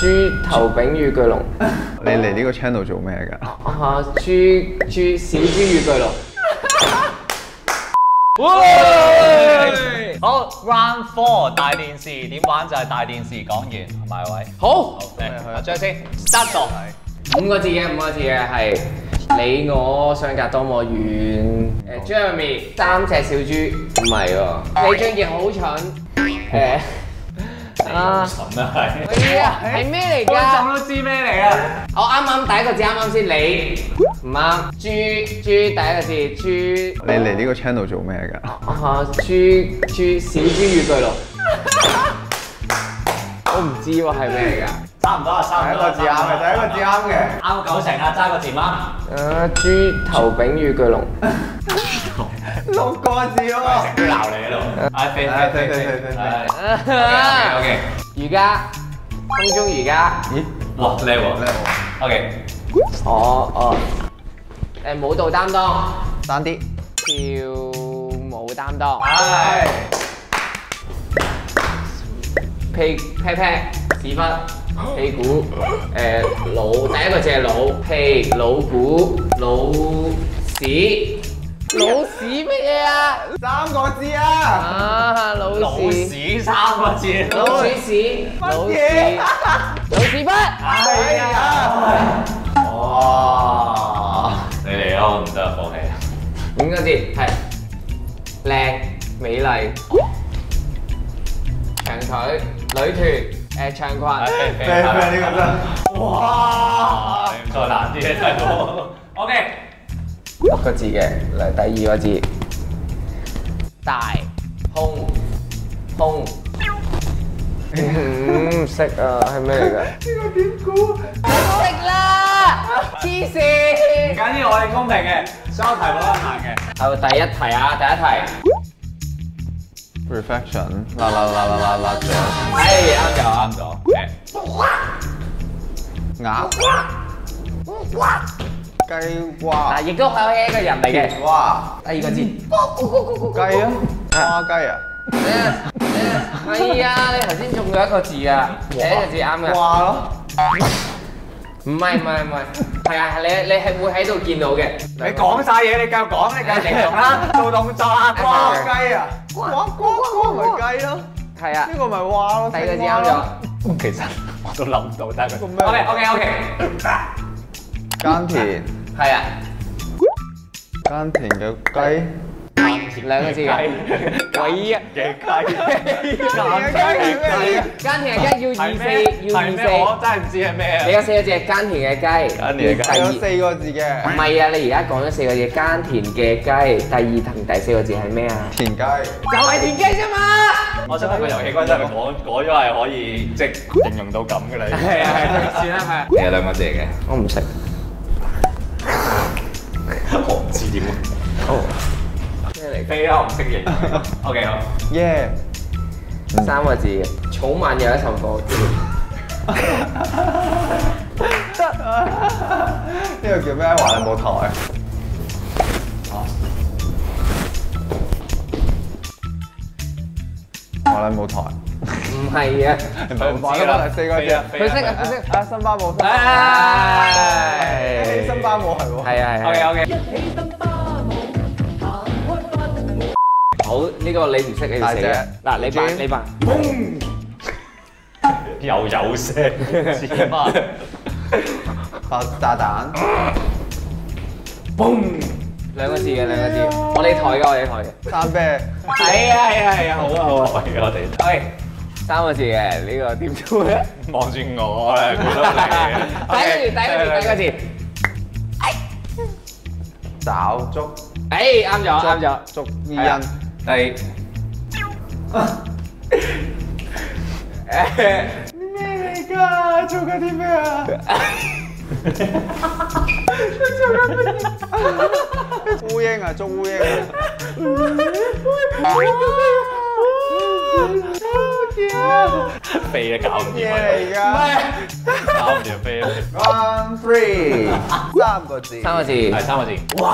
豬頭炳與巨龍。你嚟呢個 channel 做咩㗎？啊，豬豬小豬與巨龍。好，round four 大電視點玩就係大電視講完，係咪位？好，阿張先，start 咗。五个字嘅，五个字嘅係你我相隔多麼遠。誒 Jeremy 三隻小豬，唔係喎，你張翼好蠢。誒啊，蠢啊係。哎呀，係咩嚟㗎？咁都知咩嚟啊？我啱啱第一個字啱啱先，你唔啱。豬豬第一個字豬。你嚟呢個 channel 做咩㗎？啊，豬豬小豬與巨龍。我唔知喎係咩嚟㗎？差唔多啊，差唔多。第一個字啱嘅，第一個字啱嘅。啱九成啊，爭個字啱。啊，豬頭炳與巨龍。六個字喎。成都鬧你喺度。唉，飛飛飛飛飛。啊 OK。瑜伽，空中瑜伽。咦？哇，叻喎，叻喎。OK。哦哦。誒舞蹈擔當，爭啲。跳舞擔當。係。屁屁屁屎忽屁股誒腦第一個字係腦屁腦股腦屎腦屎乜嘢啊？三個字啊！啊老老屎屎三個字。老鼠屎老屎嘢老屎忽係啊！哇！你嚟咯，唔得放棄。五個字係靚美麗長腿女團誒長裙飛咩咩呢個真？哇！再難啲嘅真係。OK。六個字嘅嚟第二個字大空空。唔識啊，係咩嚟㗎？呢個點估？識啦，黐唔線！緊要，我哋公平嘅，所有題目都係難嘅。好，第一題啊，第一題。perfection，啦啦啦啦啦啦咗。哎，啱咗，啱咗。鴨。雞瓜嗱，。亦都係一個人嚟嘅。哇。第二個字。雞啊？花雞啊？係啊，你頭先中咗一個字啊，第一個字啱嘅。瓜咯。唔係唔係唔係，係啊，你你係會喺度見到嘅。你講晒嘢，你繼續講，你繼續形容啦，做動作啊，蛙哇！雞啊？蛙蛙蛙咪雞咯。係啊呢，個咪瓜咯。第二個字啱咗。其實我都諗唔到，但係 OK OK OK。耕田。係啊，耕田 嘅雞。兩個字嘅。鬼啊！嘅雞，耕田嘅？耕田嘅雞要二？四，要二四？我。真係唔知係咩啊你！有四個字係耕田嘅雞。耕田嘅雞第二有四個字嘅唔係啊！你而家講咗四個字耕田嘅雞，第二同第四個字係咩啊？田雞。就係田雞啫嘛！我想問個遊戲規則係咪改改 咗係可以即係形容到咁嘅啦？係啊係啊，算啦係啊。你有兩個字嘅，我唔識。知點。咩嚟飛啦，我唔識形容。OK 好。耶！㗎？三個字嘅。草蜢有一首歌。呢個叫咩？華麗舞台。華麗舞台。唔係啊。唔係華麗舞台四個字啊。佢識啊佢識。啊，新巴舞。唉新巴舞係喎。係啊係 OK 啊。OK。好，呢個你唔識你就死啦。嗱，你扮你扮。又有聲？爆 炸彈。兩個字嘅兩個字。我哋台嘅我哋台嘅。三啤。係啊係啊係啊，好啊好啊。係我哋喂，三個字嘅呢個點做咧？望住我咧，估到你。第一個字，第一個字，第一個字。找捉誒，啱咗，啱咗。捉伊人。第誒，咩嚟㗎？做緊啲咩啊？烏蠅啊，捉烏蠅啊！飛啊，搞唔掂啊！嚟㗎搞唔掂飛啊！？One three，三個字。三個字。係三個字。哇！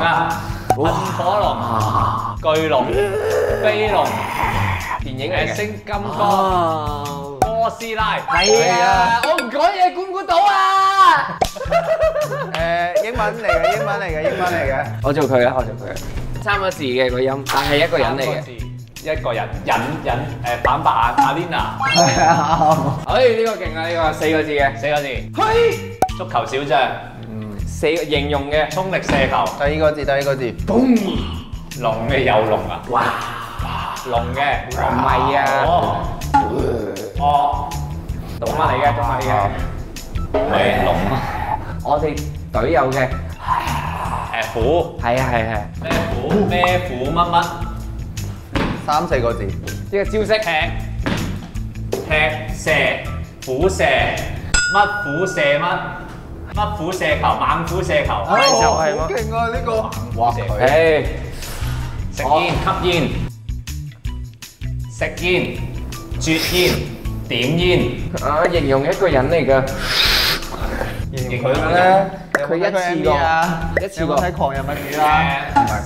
啊！噴火龍、巨龍、飛龍、電影嚟嘅。星金剛、哦。波哥斯拉。係啊，我唔講嘢估唔估到啊？誒英文嚟嘅，英文嚟嘅，英文嚟嘅。我做佢啊，我做佢。三個字嘅個音，但係一個人嚟嘅。嘅，一個人忍忍誒反白眼阿 Lina 係啊，哎，呢個勁啊！呢個四個字嘅，四個字，嘿，足球小將，四個形容嘅，衝力射球，第二個字，第二個字。龍嘅有龍啊，哇，龍嘅。唔係啊，哦。哦，動物嚟嘅，動物嚟嘅。係龍啊，我哋隊友嘅，誒虎。係啊係係，咩虎。咩虎乜乜。三四個字。呢個招式踢踢蛇虎蛇乜？虎射乜乜虎射球猛虎射球。咪就係咯。好勁啊！呢個。哇食煙。吸煙。食煙。啜煙。點煙。啊，形容一個人嚟㗎。形容佢咧，佢一次過，啊？一次過。有冇睇狂人物語啊？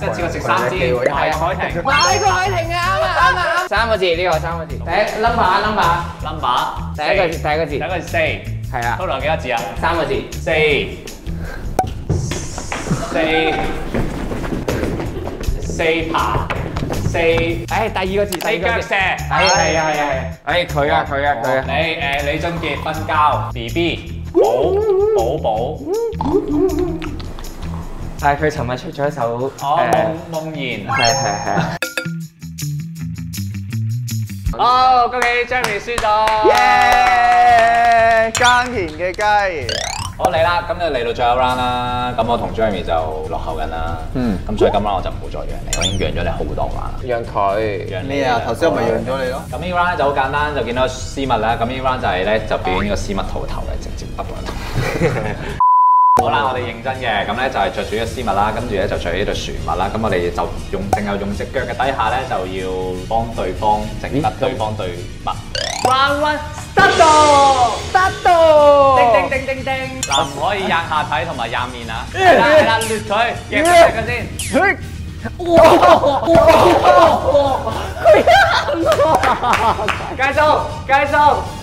誒一次過食三支。係海婷。買個海婷啊，啱啊啱啊。啱。三個字呢個三個字，第一 number 啊 number，number 第一個字第一個字。第一個字四係啊，total 幾多字啊？三個字。四四四爬四誒，第二個字，第四二個字。腳蛇。係係啊係啊係。誒佢啊佢啊佢啊。你誒李俊傑瞓覺，B B 寶寶寶，係佢尋日出咗一首哦誒，夢夢然。係係係。哦，恭喜 Jeremy 輸咗。耶！耕田嘅雞。好嚟啦，咁就嚟到最後 round 啦。咁我同 Jeremy 就落後緊啦。嗯咁所以今 round 我就唔好再讓你，我已經讓咗你好多 round 啦。讓佢。讓你啊？頭先我咪讓咗你咯。咁呢 round 咧就好簡單，就見到絲襪啦。咁呢 round 就係咧就表演呢個絲襪套頭嘅，直接揼落。好啦，我哋認真嘅，咁咧就係着住呢個絲襪啦，跟住咧就着呢對船襪啦。咁我哋就用淨係用隻腳嘅底下咧，就要幫對方整得對方對襪。Round one start 到，start 到，叮叮叮叮叮。嗱，唔可以压下体同埋压面啊！系啦系啦，掠佢，夾佢先。繼續繼續。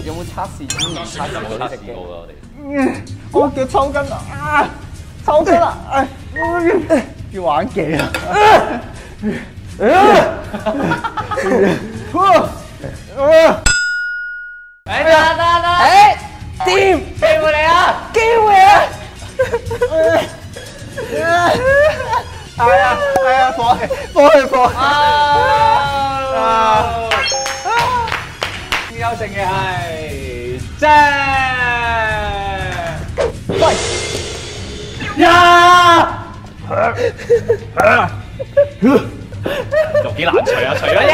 有冇測試？測試冇到呢隻機測試過？㗎我哋。我腳抽筋啦！啊，抽筋啦！唉，要玩技啊！誒得得得，誒，掂，機會嚟啊！機會啊！係啊係啊，放棄放棄放棄！啊！優勝嘅係正。喂！呀！有幾難除啊？除咗耶！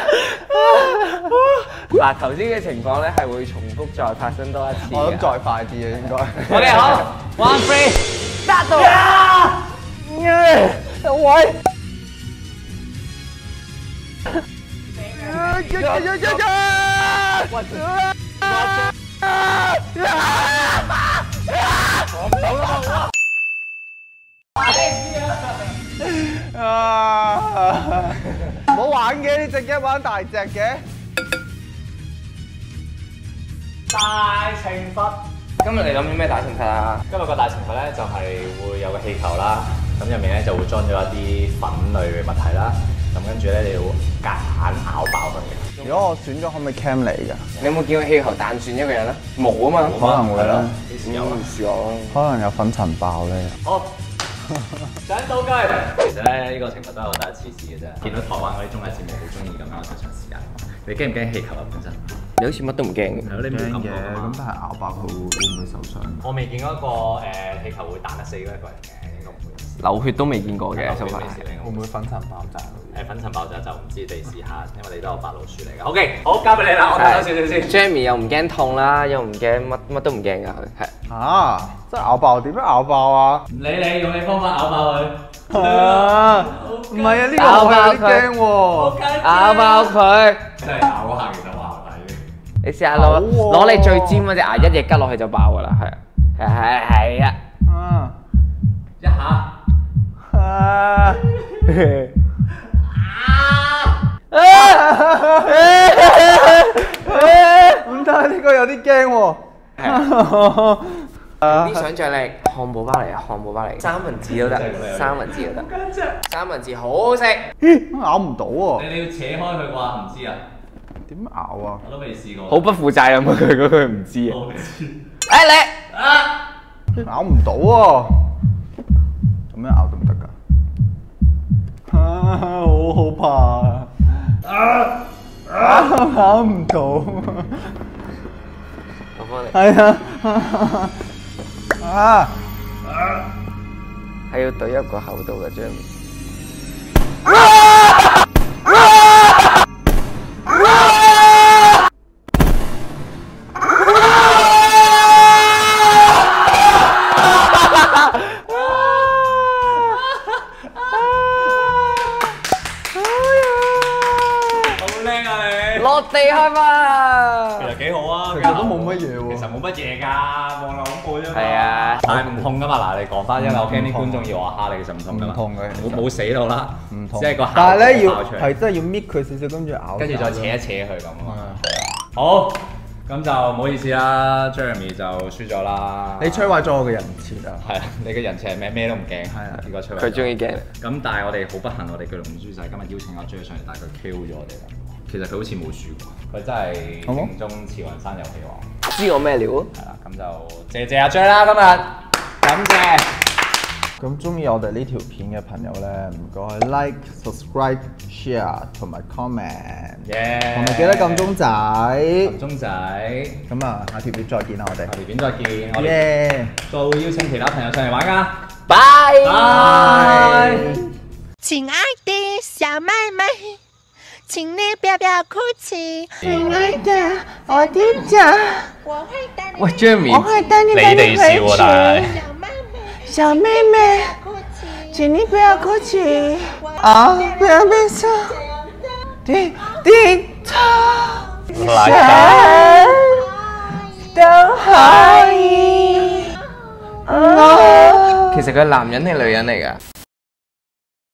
嗱，頭先嘅情況咧係會重複再發生多一次我諗嘅。再快啲啊，應該。OK，好，one three，得到。喂！呀呀呀呀玩嘅，呢只嘅玩大隻嘅。大懲罰。今日你諗啲咩大懲罰啊？今日個大懲罰咧就係會有個氣球啦，咁入面咧就會裝咗一啲粉類嘅物體啦，咁跟住咧你要夾硬咬爆佢嘅。如果我選咗，可唔可以 cam 你㗎？你有冇見過氣球彈轉一個人啊？冇啊嘛。可能會啦，有啊。試下咯。可能有粉塵爆咧。好，上到街。其實咧呢個懲罰都係我第一次試嘅啫。見到台灣嗰啲綜藝節目好中意咁樣，我就想試下。你驚唔驚氣球啊？本身你好似乜都唔驚嘅。係咯，你唔驚嘅，咁但係咬爆佢會唔會受傷？我未見過一個誒氣球會彈得死嗰一個人嘅，應該唔會。流血都未見過嘅，手手法法係會唔會粉塵爆炸？誒粉塵爆炸就唔知你試下，因為你都有白老鼠嚟嘅。OK，好交俾你啦，我睇多少少先。Jamie 又唔驚痛啦，又唔驚乜乜都唔驚㗎佢係。嚇！真係咬爆，點樣咬爆啊？唔理你，用你方法咬爆佢。啊！唔係啊，呢個咬爆我有啲驚喎。咬爆佢！真係咬嗰下。你試下攞攞你最尖嗰隻牙一嘢吉落去就爆㗎啦，係。啊，係係啊。啊！一下。啊！啊！唔得，呢個有啲驚喎。啲想像力，漢堡包嚟啊，漢堡包嚟，三文治都得，三文治都得，三文治好好食。咬唔到喎，你你要扯開佢啩？唔知啊，點咬啊？我都未試過。好不負責任啊！佢嗰句唔知啊。我唔知。誒你啊！咬唔到喎，咁樣咬得唔得㗎？啊，好好怕啊！啊，咬唔到，我幫你，係啊，啊，係要懟入個口度嘅張落地開花其。實幾好啊，其實都冇乜嘢喎其實冇乜嘢㗎，望落恐怖啫嘛。係啊但係唔痛㗎嘛。嗱，你講翻，因為我驚啲觀眾以為我蝦你，其實唔痛㗎嘛。唔痛嘅冇冇死到啦，唔痛。即係個效但係咧要係真係要搣佢少少，跟住咬，跟住再扯一扯佢咁啊好，咁就唔好意思啦，Jeremy 就輸咗啦。你摧毀咗我嘅人設啊！係啊，你嘅人設係咩？咩都唔驚。係啊結果摧毀。佢中意驚。咁但係我哋好不幸，我哋巨龍唔輸晒，今日邀請阿 J 上嚟，但係佢 Q 咗我哋啦。其實佢好似冇輸過，佢真係好冇正宗慈雲山遊戲王。知我咩料啊？係啦，咁就謝謝阿 J 啦，今日感謝。咁中意我哋呢條片嘅朋友咧，唔該 like、subscribe、share 同埋 comment，同埋記得撳鐘仔。撳鐘仔，咁啊，下條片再見啦，我哋下。條片再見，我哋耶！再會邀請其他朋友上嚟玩㗎。拜拜。亲爱的小妹妹，请你不要不要哭泣。亲爱的，我的家，我会带你，喂，Jeremy，我會帶你你帶你哋笑啊回但係去。小妹妹，哦哭泣，請你不要哭泣啊！不要悲傷，低低頭，誰都可以。其實佢係男人定女人嚟㗎？